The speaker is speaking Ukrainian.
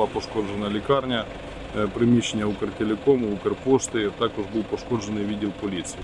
Була пошкоджена лікарня, е, приміщення Укртелекому, Укрпошти, також був пошкоджений відділ поліції.